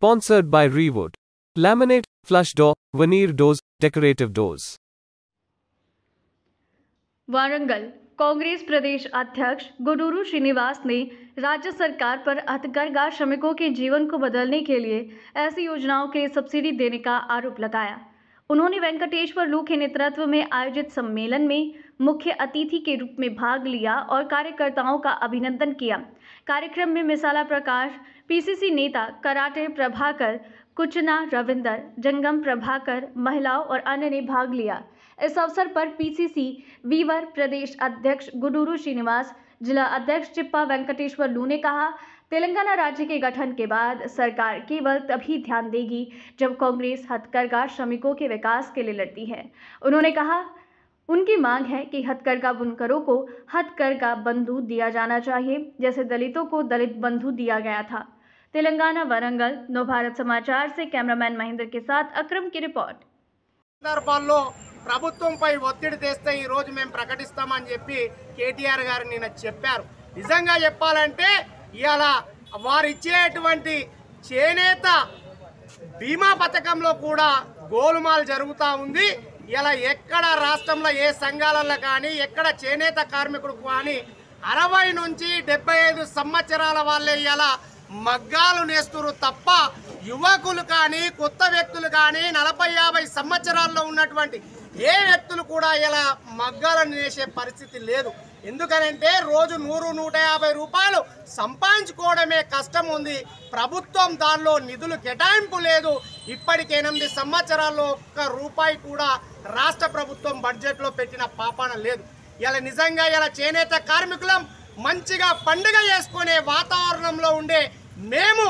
Sponsored by Rewood. Laminate, flush door, veneer doors, decorative doors. Warangal Congress प्रदेश अध्यक्ष गुडुरु श्रीनिवास ने राज्य सरकार पर हथकरघा श्रमिकों के जीवन को बदलने के लिए ऐसी योजनाओं के सब्सिडी देने का आरोप लगाया उन्होंने वेंकटेश्वर लू के नेतृत्व में आयोजित सम्मेलन में मुख्य अतिथि के रूप में भाग लिया और कार्यकर्ताओं का अभिनंदन किया। कार्यक्रम में मिसाला प्रकाश, पीसीसी नेता कराटे प्रभाकर, कुचना रविंदर, जंगम प्रभाकर, महिलाओं और अन्य ने भाग लिया। इस अवसर पर पीसीसी वीवर प्रदेश अध्यक्ष गुडूरू श्रीनिवास, जिला अध्यक्ष चिप्पा वेंकटेश्वर लू ने कहा तेलंगाना राज्य के गठन के बाद सरकार केवल तभी ध्यान देगी जब कांग्रेस हथकरघा श्रमिकों के विकास के लिए लड़ती है उन्होंने कहा उनकी मांग है कि हथकरघा बुनकरों को हथकरघा बंधु दिया जाना चाहिए जैसे दलितों को दलित बंधु दिया गया था तेलंगाना वरंगल नवभारत समाचार से कैमरामैन महेंद्र के साथ अक्रम की रिपोर्ट సందర్భాల్లో ప్రభుత్వంపై ఒత్తిడి తెస్తే ఈ రోజు మేము ప్రకటిస్తామని చెప్పి కేటీఆర్ గారు నిన్న చెప్పారు నిజంగా చెప్పాలంటే ఇలా వారు ఇచ్చేటువంటి చేనేత బీమా పథకంలో కూడా గోలుమాలు జరుగుతూ ఉంది. ఇలా ఎక్కడ రాష్ట్రంలో ఏ సంఘాలలో కానీ ఎక్కడ చేనేత కార్మికుడు కానీ అరవై నుంచి డెబ్బై ఐదు సంవత్సరాల వాళ్ళే ఇలా మగ్గాలు నేస్తురు తప్ప యువకులు కానీ కొత్త వ్యక్తులు కానీ నలభై యాభై సంవత్సరాల్లో ఉన్నటువంటి ఏ వ్యక్తులు కూడా ఇలా మగ్గాలను నేసే పరిస్థితి లేదు. ఎందుకనంటే రోజు నూరు నూట యాభై రూపాయలు సంపాదించుకోవడమే కష్టం ఉంది ప్రభుత్వం దానిలో నిధులు కేటాయింపు లేదు. ఇప్పటికి ఎనిమిది సంవత్సరాల్లో ఒక్క రూపాయి కూడా రాష్ట్ర ప్రభుత్వం బడ్జెట్లో పెట్టిన పాపాన లేదు. ఇలా నిజంగా ఇలా చేనేత కార్మికులం మంచిగా పండుగ చేసుకునే వాతావరణంలో ఉండే మేము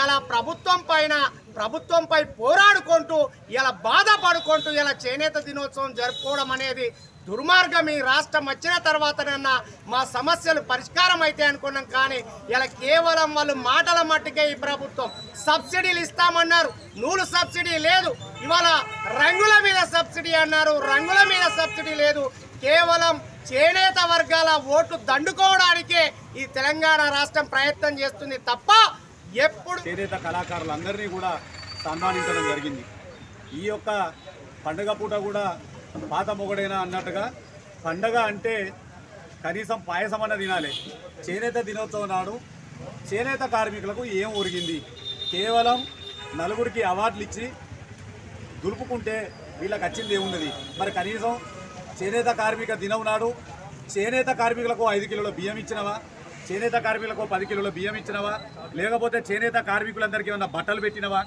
ఇలా ప్రభుత్వం పైన ప్రభుత్వంపై పోరాడుకుంటూ ఇలా బాధపడుకుంటూ ఇలా చేనేత దినోత్సవం జరుపుకోవడం అనేది దుర్మార్గం ఈ రాష్ట్రం వచ్చిన తర్వాతనన్నా మా సమస్యలు పరిష్కారం అయితే అనుకున్నాం కానీ ఇలా కేవలం వాళ్ళు మాటల మట్టుకే ఈ ప్రభుత్వం సబ్సిడీలు ఇస్తామన్నారు. నూలు సబ్సిడీ లేదు. ఇవాళ రంగుల మీద సబ్సిడీ అన్నారు. రంగుల మీద సబ్సిడీ లేదు. కేవలం చేనేత వర్గాల ఓట్లు దండుకోవడానికే ఈ తెలంగాణ రాష్ట్రం ప్రయత్నం చేస్తుంది తప్ప ఎప్పుడు చేనేత కళాకారులందరినీ కూడా సన్మానించడం జరిగింది. ఈ యొక్క పండగ పూట కూడా పాత మొగడైనా అన్నట్టుగా పండగ అంటే కనీసం పాయసం అన్న తినాలి. చేనేత దినోత్సవం నాడు చేనేత కార్మికులకు ఏం ఒరిగింది? కేవలం నలుగురికి అవార్డులు ఇచ్చి దులుపుకుంటే వీళ్ళకి వచ్చింది ఏమున్నది మరి కనీసం చేనేత కార్మిక దినం నాడు చేనేత కార్మికులకు ఐదు కిలోల బియ్యం ఇచ్చినవా? చేనేత కార్మికులకు పది కిలోల బియ్యం ఇచ్చినవా? లేకపోతే చేనేత కార్మికులందరికీ ఏమన్నా బట్టలు పెట్టినవా?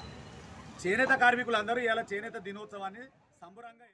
చేనేత కార్మికులందరూ ఇలా చేనేత దినోత్సవాన్ని సంబరంగా